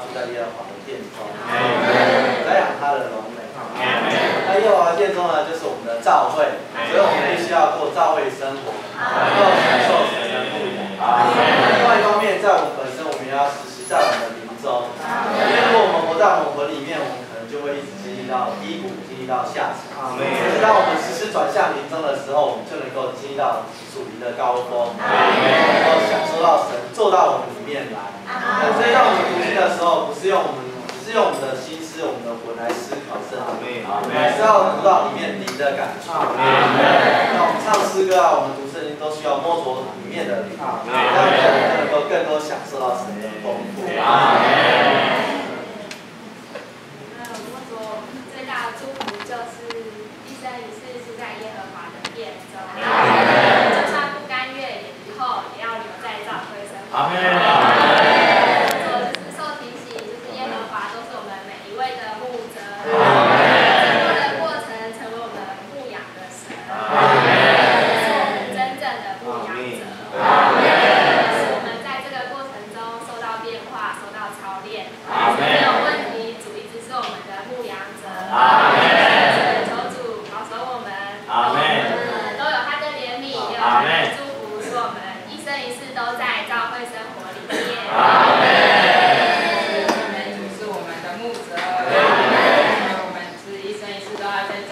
住在耶和华的殿中，瞻仰他的荣美。那耶和华殿中呢，就是我们的教会，所以我们必须要过教会生活，能够享受神的牧养。那另外一方面，在我们本身，我们也要实施在我们的灵中。因为如果我们活在我里面，我们可能就会一直经历到低谷，经历到下沉。可是当我们实施转向灵中的时候，我们就能够经历到属灵的高峰，能够享受到神坐到我们里面来。所以当我们读经的时候，不是用我们，只是用我们的心思、我们的魂来思考圣经，还是要读到里面灵的感觉。那我们唱诗歌啊，我们读圣经都需要摸索里面的灵，让我们能够更多享受到神的丰富。那我说最大的祝福就是一生一世是在耶和华的殿中，就算不甘愿，以后也要留在教会生活。我就是受提醒，就是耶和华都是我们每一位的牧者，经过的过程成为我们牧养的神，是我们真正的牧养者。是我们在这个过程中受到变化，受到操练，没有问题，主一直是我们的牧羊者。求主保守我们，嗯都有他的怜悯，也有他的祝福，使我们一生一世都在教会生活里面。赞美主是我们的牧者，我们是一生一世都要在教会生活里，教会有同伴，这样的生活才是甜美的。然后我也很摸着，是我们每个人都会有难处，可是我们就是虽然我们会抱怨，可是我们之后还是转向神，让我们的难处告诉神。摸索在我们的生活、我们的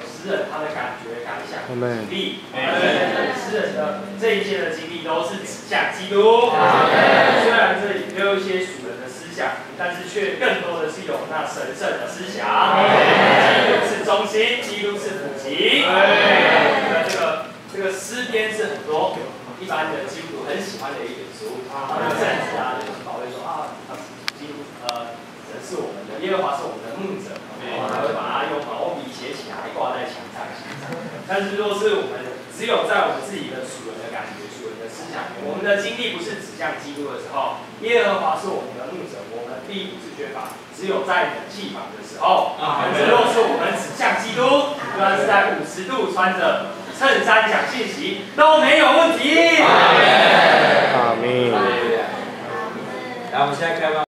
诗人他的感觉、感想、经历。诗人的这一切的经历都是指向基督。虽然这里也有一些属人的思想，但是却更多的是有那神圣的思想。基督是中心，基督是普及。那这个这个诗篇是很多一般的基督徒很喜欢的一本书。啊，甚至啊，就是保卫说啊，基督呃，神是我们的，耶和华是我们的牧者，我还会把它用毛笔写起来挂在墙上。但是若是我们只有在我们自己的属人的感觉、属人的思想，我们的精力不是指向基督的时候，耶和华是我们的牧者，我们必不是缺乏。只有在冷气房的时候，可是若是我们指向基督，就算是在五十度穿着衬衫讲信息都没有问题。阿门。阿门来，我们现在开放。